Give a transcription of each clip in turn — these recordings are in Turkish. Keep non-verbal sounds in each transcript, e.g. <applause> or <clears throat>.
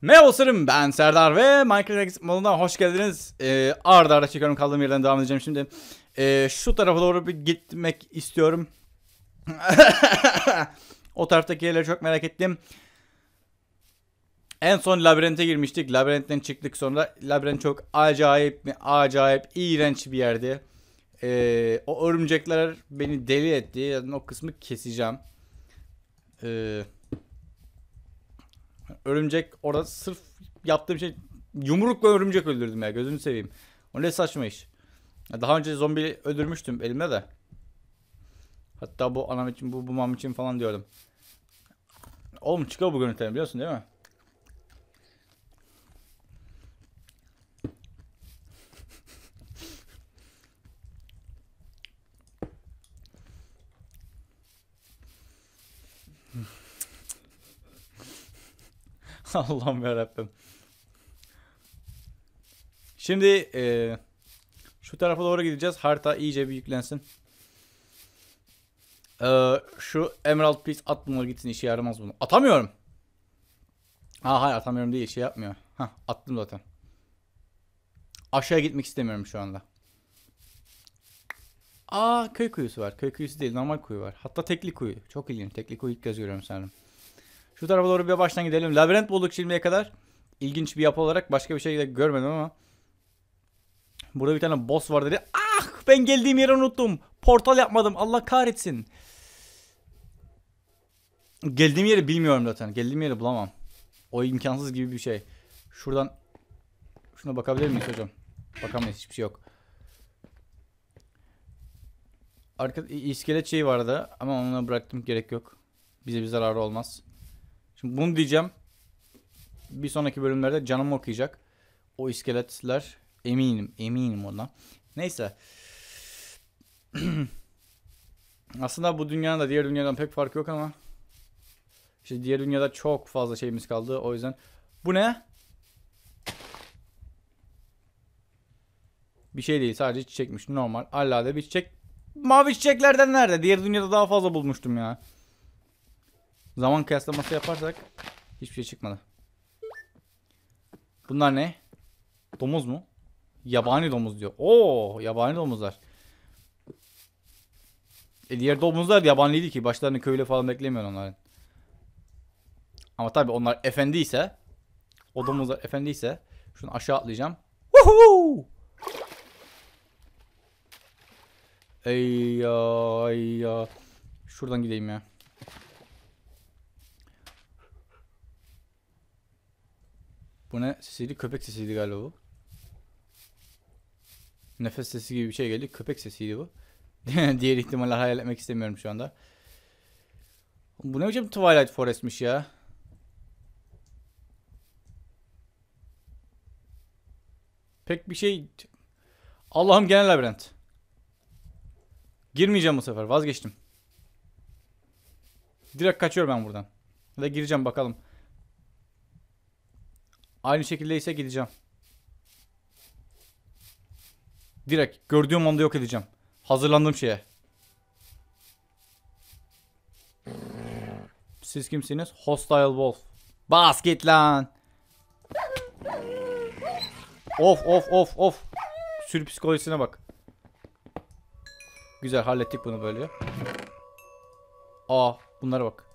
Merhaba dostlarım ben Serdar ve Minecraft moduna hoş geldiniz. Ee, arda arda çekiyorum kaldığım yerden devam edeceğim şimdi. Ee, şu tarafa doğru bir gitmek istiyorum. <laughs> o taraftaki yerleri çok merak ettim. En son labirente girmiştik. Labirentten çıktık sonra. Labirent çok acayip acayip iğrenç bir yerdi. Ee, o örümcekler beni deli etti. Yani o kısmı keseceğim. Eee... Örümcek orada sırf yaptığım şey yumrukla örümcek öldürdüm ya gözünü seveyim. O ne saçma iş. Daha önce zombi öldürmüştüm elimde de. Hatta bu anam için bu babam için falan diyordum. Oğlum çıkıyor bu görüntüler biliyorsun değil mi? <laughs> <laughs> Allah'ım yarabbim. Şimdi eee, şu tarafa doğru gideceğiz. Harita iyice bir yüklensin. Eee, şu Emerald Piece atmıyor gitsin işe yaramaz bunu. Atamıyorum. Ha hayır atamıyorum değil şey yapmıyor. Hah attım zaten. Aşağıya gitmek istemiyorum şu anda. Aa köy kuyusu var. Köy kuyusu değil normal kuyu var. Hatta tekli kuyu. Çok ilginç. Tekli kuyu ilk kez görüyorum sanırım. Şu tarafa doğru bir baştan gidelim. Labirent bulduk şimdiye kadar. İlginç bir yapı olarak başka bir şey de görmedim ama. Burada bir tane boss var dedi. Ah ben geldiğim yeri unuttum. Portal yapmadım. Allah kahretsin. Geldiğim yeri bilmiyorum zaten. Geldiğim yeri bulamam. O imkansız gibi bir şey. Şuradan şuna bakabilir miyiz hocam? Bakamayız hiçbir şey yok. Arka iskelet şeyi vardı ama onu bıraktım gerek yok. Bize bir zararı olmaz. Şimdi bunu diyeceğim. Bir sonraki bölümlerde canım okuyacak. O iskeletler eminim eminim ona. Neyse. <clears throat> Aslında bu dünyanın da diğer dünyadan pek farkı yok ama işte diğer dünyada çok fazla şeyimiz kaldı. O yüzden bu ne? Bir şey değil sadece çiçekmiş normal. Allade bir çiçek. Mavi çiçeklerden nerede? Diğer dünyada daha fazla bulmuştum ya. Zaman kıyaslaması yaparsak hiçbir şey çıkmadı. Bunlar ne? Domuz mu? Yabani domuz diyor. Oo, yabani domuzlar. E diğer domuzlar yabaniydi ki. Başlarını köyle falan beklemiyor onların. Ama tabi onlar efendiyse o domuzlar efendiyse şunu aşağı atlayacağım. Woohoo! Ey ya, ey ya. Şuradan gideyim ya. Bu ne sesiydi? Köpek sesiydi galiba bu. Nefes sesi gibi bir şey geldi. Köpek sesiydi bu. <laughs> Diğer ihtimalle hayal etmek istemiyorum şu anda. Bu ne biçim Twilight Forest'miş ya. Pek bir şey... Allah'ım genel labirent. Girmeyeceğim bu sefer. Vazgeçtim. Direkt kaçıyorum ben buradan. Ve gireceğim bakalım. Aynı şekilde ise gideceğim. Direkt gördüğüm anda yok edeceğim. Hazırlandığım şeye. Siz kimsiniz? Hostile Wolf. Bas git lan. Of of of of. Sürü psikolojisine bak. Güzel hallettik bunu böyle. Aa bunlara bak.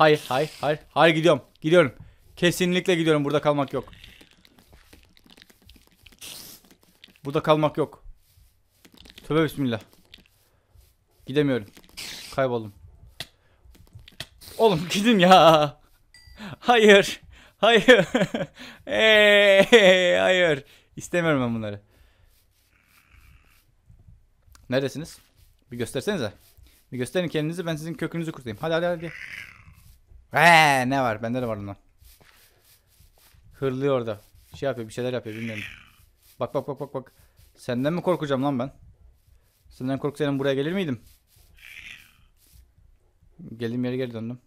Hayır, hayır, hayır. Hayır gidiyorum. Gidiyorum. Kesinlikle gidiyorum. Burada kalmak yok. Burada kalmak yok. Tövbe bismillah. Gidemiyorum. Kayboldum. Oğlum <laughs> gidin ya. Hayır. Hayır. <laughs> Hey, hayır. İstemiyorum ben bunları. Neredesiniz? Bir göstersenize. Bir gösterin kendinizi ben sizin kökünüzü kurtayım. Hadi hadi hadi. Eee ne var? Bende de var ondan. Hırlıyor orada. Şey yapıyor bir şeyler yapıyor bilmiyorum. Bak bak bak bak bak. Senden mi korkacağım lan ben? Senden korksaydım buraya gelir miydim? Geldiğim yere geri döndüm.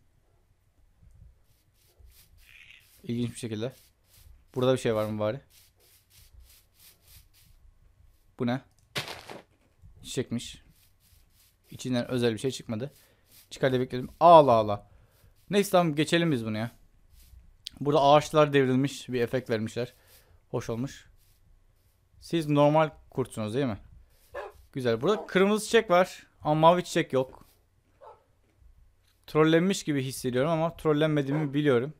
İlginç bir şekilde. Burada bir şey var mı bari? Bu ne? Çiçekmiş. İçinden özel bir şey çıkmadı. Çıkar diye bekledim. Allah Allah. Neyse tamam geçelim biz bunu ya. Burada ağaçlar devrilmiş. Bir efekt vermişler. Hoş olmuş. Siz normal kurtsunuz değil mi? Güzel. Burada kırmızı çiçek var. Ama mavi çiçek yok. Trollenmiş gibi hissediyorum ama trollenmediğimi biliyorum.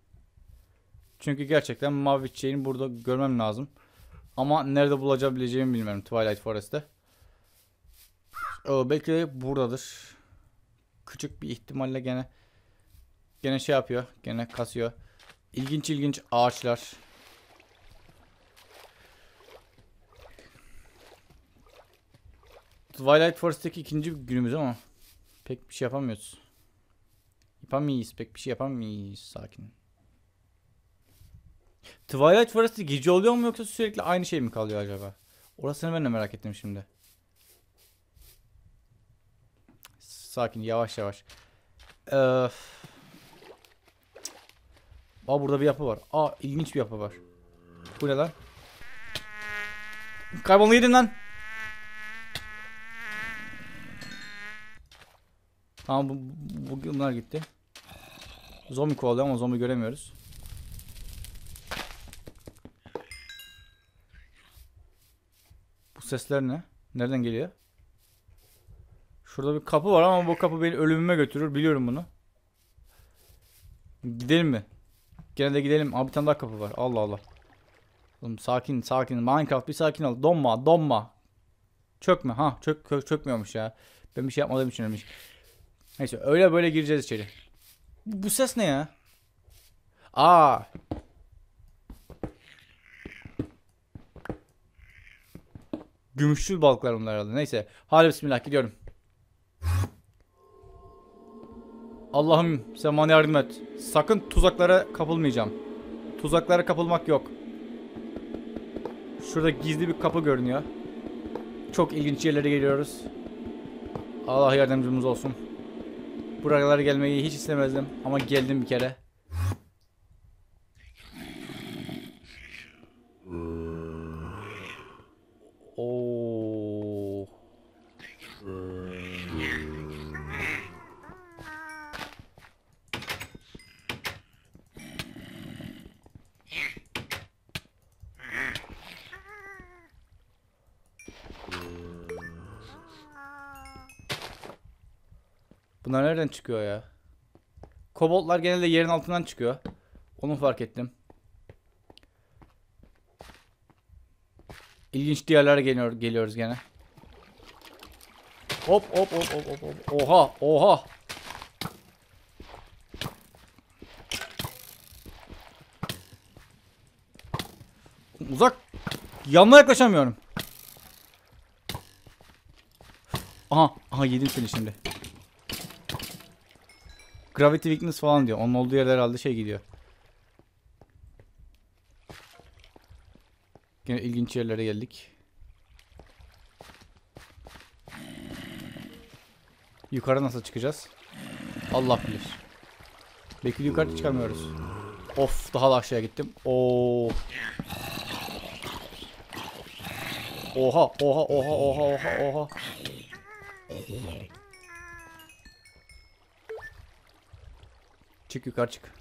Çünkü gerçekten mavi çiçeğini burada görmem lazım. Ama nerede bulabileceğimi bilmiyorum Twilight Forest'te. Ee, belki de buradadır. Küçük bir ihtimalle gene gene şey yapıyor. Gene kasıyor. İlginç ilginç ağaçlar. Twilight Forest'taki ikinci günümüz ama pek bir şey yapamıyoruz. Yapamayız. Pek bir şey yapamayız. Sakin. Twilight Forest'te gece oluyor mu yoksa sürekli aynı şey mi kalıyor acaba? Orasını ben de merak ettim şimdi. Sakin yavaş yavaş. Ee, Aa burada bir yapı var. Aa ilginç bir yapı var. Bu ne lan? Kaybolma yedin lan. Tamam bu, bu, bunlar gitti. Zombi kovalıyor ama zombi göremiyoruz. Bu sesler ne? Nereden geliyor? Şurada bir kapı var ama bu kapı beni ölümüme götürür. Biliyorum bunu. Gidelim mi? Gene de gidelim. Abi bir tane daha kapı var. Allah Allah. Oğlum sakin sakin. Minecraft bir sakin ol. Donma donma. Çökme. Ha çök, çök çökmüyormuş ya. Ben bir şey yapmadığım için ölmüş. Neyse öyle böyle gireceğiz içeri. Bu, bu ses ne ya? Aa. Gümüşçül balıklar bunlar herhalde. Neyse. Hadi bismillah gidiyorum. Allah'ım sen bana yardım et. Sakın tuzaklara kapılmayacağım. Tuzaklara kapılmak yok. Şurada gizli bir kapı görünüyor. Çok ilginç yerlere geliyoruz. Allah yardımcımız olsun. Buralara gelmeyi hiç istemezdim ama geldim bir kere. Bunlar nereden çıkıyor ya? Koboltlar genelde yerin altından çıkıyor. Onu fark ettim. İlginç diyarlara geliyor, geliyoruz gene. Hop hop hop hop hop. Oha oha. Uzak. Yanına yaklaşamıyorum. Aha, aha yedim seni şimdi. Gravity weakness falan diyor. Onun olduğu yerde herhalde şey gidiyor. Yine ilginç yerlere geldik. Yukarı nasıl çıkacağız? Allah bilir. Belki yukarı çıkamıyoruz. Of daha da aşağıya gittim. Oo. Oha oha oha oha oha oha. Çık yukarı çık.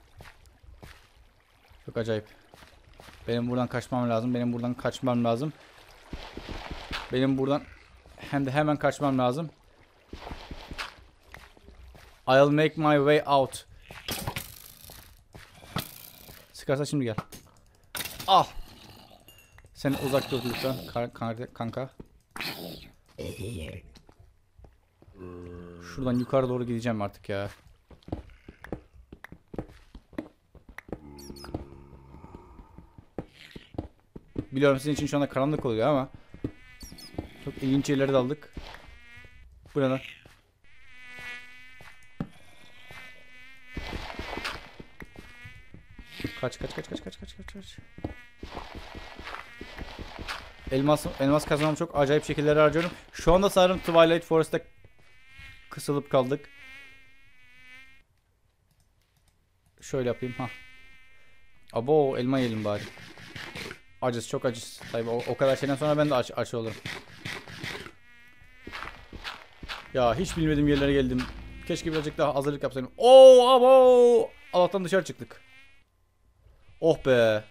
Çok acayip. Benim buradan kaçmam lazım. Benim buradan kaçmam lazım. Benim buradan hem de hemen kaçmam lazım. I'll make my way out. Sıkarsa şimdi gel. Al. Sen uzak dur lütfen kanka. Şuradan yukarı doğru gideceğim artık ya. Biliyorum sizin için şu anda karanlık oluyor ama çok ilginç yerlere daldık. Bu ne lan? Kaç kaç kaç kaç kaç kaç kaç kaç. Elmas elmas kazanmam çok acayip şekillere harcıyorum. Şu anda sanırım Twilight Forest'te kısılıp kaldık. Şöyle yapayım ha. Abo elma yiyelim bari. Acız çok acız. Tabii o, o kadar şeyden sonra ben de aç, aç olurum. Ya hiç bilmediğim yerlere geldim. Keşke birazcık daha hazırlık yapsaydım. Oo abo! Allah'tan dışarı çıktık. Oh be.